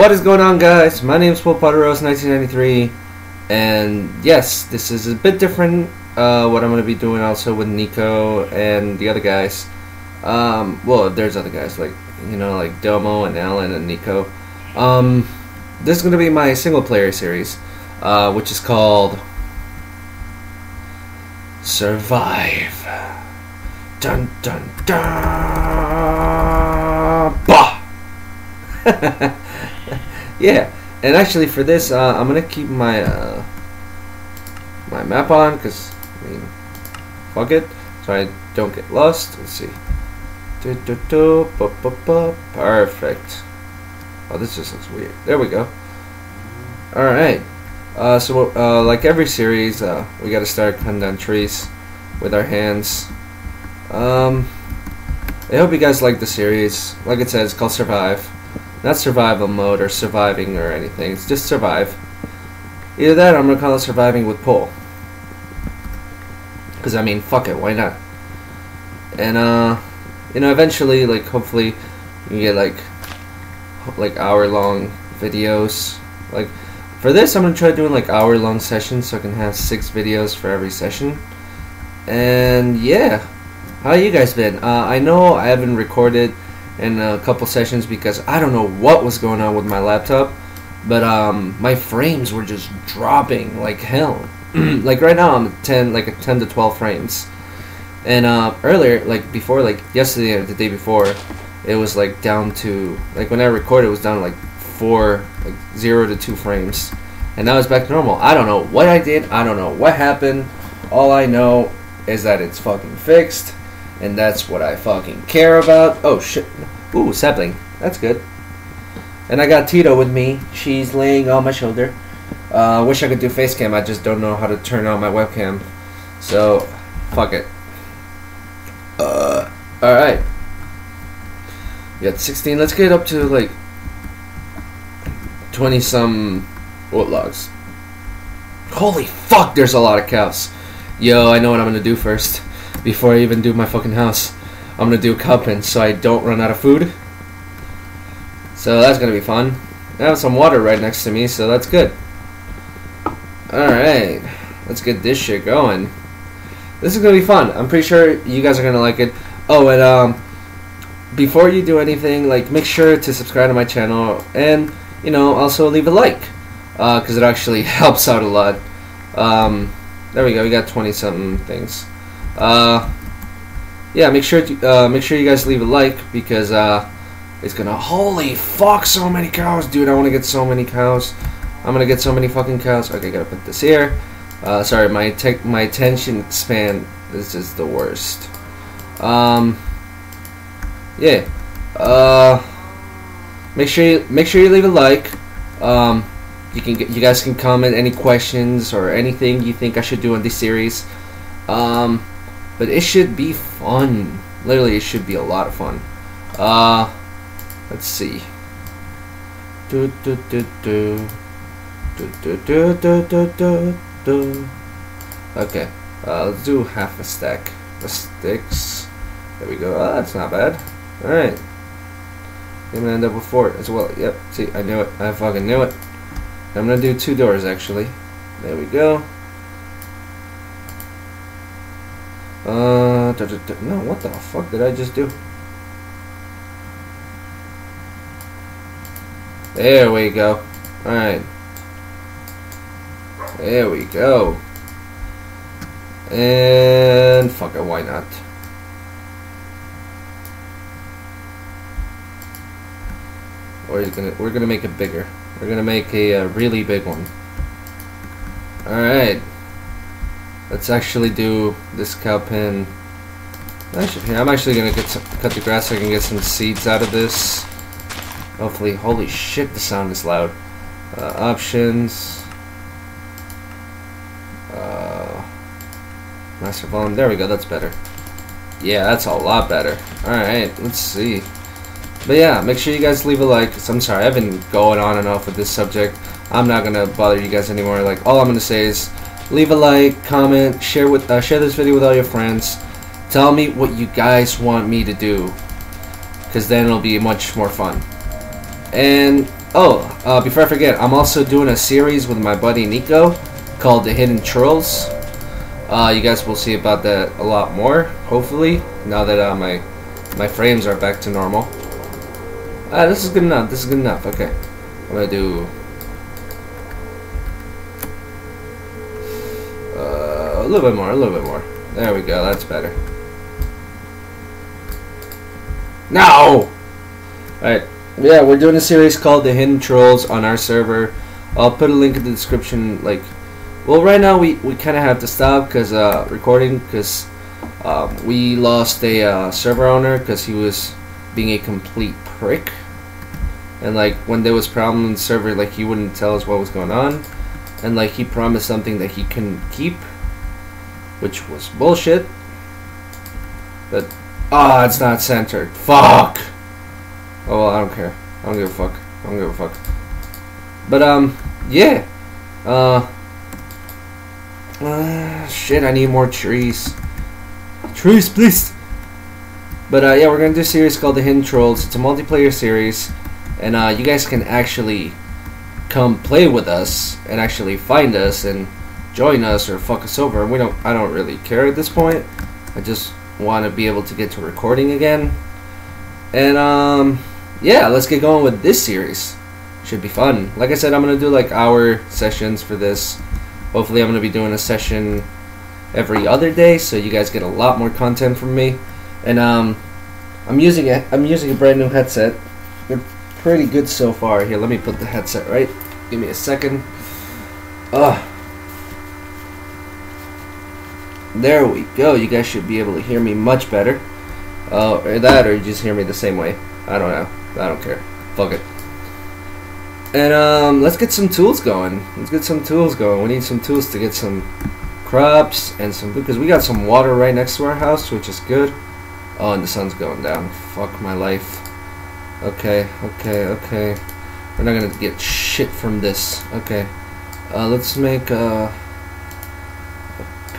What is going on, guys? My name is Pol Potteros, 1993, and yes, this is a bit different. Uh, what I'm going to be doing also with Nico and the other guys. Um, well, there's other guys like you know, like Domo and Alan and Nico. Um, this is going to be my single player series, uh, which is called Survive. Dun dun dun. Bah! yeah, and actually for this, uh, I'm gonna keep my uh, my map on because I mean, fuck it, so I don't get lost. Let's see. Do, do, do, bu, bu, bu. Perfect. Oh, this just looks weird. There we go. All right. Uh, so, uh, like every series, uh, we got to start cutting down trees with our hands. Um, I hope you guys like the series. Like it says, it's called Survive. Not survival mode or surviving or anything. It's just survive. Either that or I'm going to call it surviving with Pol. Because, I mean, fuck it. Why not? And, uh, you know, eventually, like, hopefully, you get, like, like hour-long videos. Like, for this, I'm going to try doing, like, hour-long sessions so I can have six videos for every session. And, yeah. How you guys been? Uh, I know I haven't recorded in a couple sessions because I don't know what was going on with my laptop, but um, my frames were just dropping like hell. like right now, I'm 10, like a 10 to 12 frames, and uh, earlier, like before, like yesterday or the day before, it was like down to like when I recorded, it was down to like four, like zero to two frames, and now it's back to normal. I don't know what I did. I don't know what happened. All I know is that it's fucking fixed and that's what I fucking care about. Oh shit. Ooh, sapling. That's good. And I got Tito with me. She's laying on my shoulder. Uh, wish I could do face cam. I just don't know how to turn on my webcam. So, fuck it. Uh, alright. We got 16. Let's get up to like 20 some wood logs. Holy fuck, there's a lot of cows. Yo, I know what I'm gonna do first before I even do my fucking house. I'm gonna do cupping so I don't run out of food. So that's gonna be fun. I have some water right next to me, so that's good. Alright, let's get this shit going. This is gonna be fun. I'm pretty sure you guys are gonna like it. Oh, and um, before you do anything, like make sure to subscribe to my channel and you know also leave a like because uh, it actually helps out a lot. Um, there we go. We got 20 something things. Uh, yeah, make sure to, uh, make sure you guys leave a like because uh, it's gonna holy fuck so many cows, dude. I want to get so many cows. I'm gonna get so many fucking cows. Okay, gotta put this here. Uh, sorry, my tech my attention span is just the worst. Um, yeah. Uh, make sure you make sure you leave a like. Um, you can you guys can comment any questions or anything you think I should do on this series. Um, but it should be fun. Literally, it should be a lot of fun. Uh, let's see. Do do do do. Do do do do do do do. Okay, uh, let's do half a stack of sticks. There we go. Oh, that's not bad. Alright. I'm gonna end up with four as well. Yep, see, I knew it. I fucking knew it. I'm gonna do two doors actually. There we go. Uh, da, da, da, no, what the fuck did I just do? There we go. Alright. There we go. And fuck it, why not? We're gonna we're gonna make it bigger. We're gonna make a, a really big one. Alright. Let's actually do this cow pen. Actually, I'm actually gonna get some, cut the grass so I can get some seeds out of this. Hopefully, holy shit, the sound is loud. Uh, options. Uh, master volume. There we go. That's better. Yeah, that's a lot better. All right, let's see. But yeah, make sure you guys leave a like. I'm sorry, I've been going on and off with this subject. I'm not gonna bother you guys anymore. Like, all I'm gonna say is leave a like, comment, share with uh, share this video with all your friends. Tell me what you guys want me to do, because then it'll be much more fun. And oh, uh, before I forget, I'm also doing a series with my buddy Nico called The Hidden Trolls. Uh, you guys will see about that a lot more, hopefully, now that uh, my my frames are back to normal. Ah, this is good enough. This is good enough. Okay, I'm gonna do uh, a little bit more, a little bit more. There we go. That's better. No. All right. Yeah, we're doing a series called The Hidden Trolls on our server. I'll put a link in the description. Like, well, right now we, we kind of have to stop because uh, recording because um, we lost a uh, server owner because he was being a complete prick. And like when there was problem in the server, like he wouldn't tell us what was going on, and like he promised something that he couldn't keep, which was bullshit. But ah, oh, it's not centered. Fuck. Oh well, I don't care. I don't give a fuck. I don't give a fuck. But um, yeah. Uh. Uh, shit, I need more trees. Trees, please. But uh, yeah, we're gonna do a series called The Hidden Trolls. It's a multiplayer series, and uh, you guys can actually come play with us and actually find us and join us or fuck us over. We don't. I don't really care at this point. I just want to be able to get to recording again. And um, yeah, let's get going with this series. Should be fun. Like I said, I'm gonna do like hour sessions for this. Hopefully, I'm gonna be doing a session every other day, so you guys get a lot more content from me. And um, I'm using it. I'm using a brand new headset. They're pretty good so far. Here, let me put the headset right. Give me a second. Ugh. There we go. You guys should be able to hear me much better. Uh, or that, or you just hear me the same way. I don't know. I don't care. Fuck it. And um, let's get some tools going. Let's get some tools going. We need some tools to get some crops and some because we got some water right next to our house, which is good. Oh, and the sun's going down. Fuck my life. Okay, okay, okay. We're not gonna get shit from this. Okay. Uh, let's make a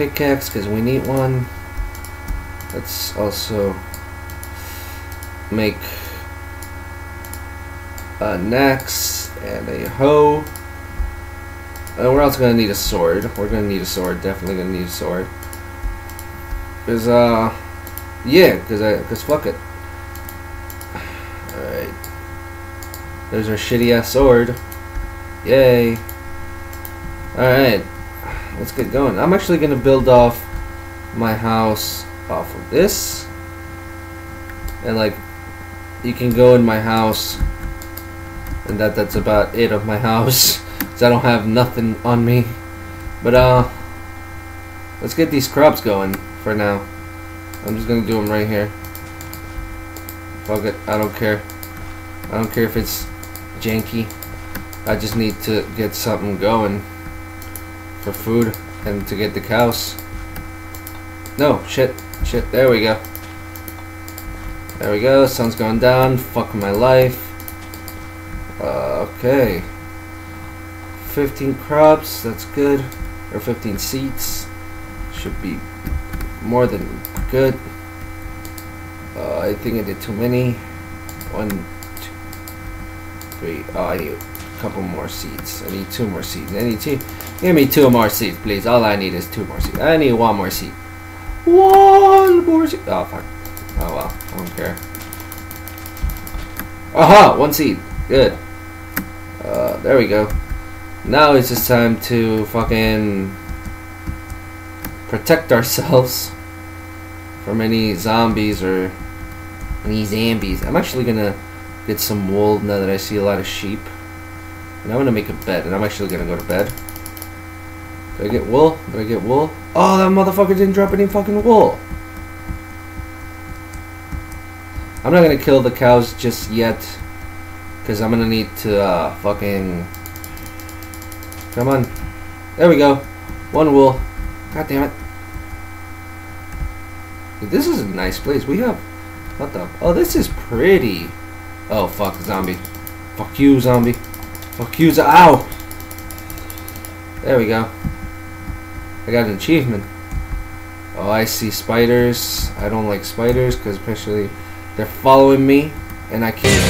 pickaxe because we need one. Let's also make an axe and a hoe. And we're also gonna need a sword. We're gonna need a sword. Definitely gonna need a sword. Cause uh, yeah, cause I, cause fuck it. All right. There's our shitty ass sword. Yay. All right. Let's get going. I'm actually gonna build off my house off of this, and like, you can go in my house, and that that's about it of my house. So I don't have nothing on me. But, uh, let's get these crops going for now. I'm just gonna do them right here. Fuck it, I don't care. I don't care if it's janky. I just need to get something going for food and to get the cows. No, shit, shit, there we go. There we go, sun's going down, fuck my life. Uh, okay. 15 crops, that's good. Or 15 seats. Should be more than good. Uh, I think I did too many. One, two, three. Oh, I a couple more seats. I need two more seats. I need two. Give me two more seats, please. All I need is two more seats. I need one more seat. One more seat. Oh, fuck. Oh, well. I don't care. Aha! One seat. Good. Uh, there we go. Now it's just time to fucking protect ourselves from any zombies or any zombies. I'm actually gonna get some wool now that I see a lot of sheep. And I'm gonna make a bed, and I'm actually gonna go to bed. Did I get wool? Did I get wool? Oh, that motherfucker didn't drop any fucking wool. I'm not gonna kill the cows just yet. Because I'm gonna need to uh, fucking Come on. There we go. One wool. God damn it. This is a nice place. We have... What the... Oh, this is pretty. Oh, fuck, zombie. Fuck you, zombie. Fuck you, Ow! There we go. I got an achievement. Oh, I see spiders. I don't like spiders, because especially they're following me. and I can't.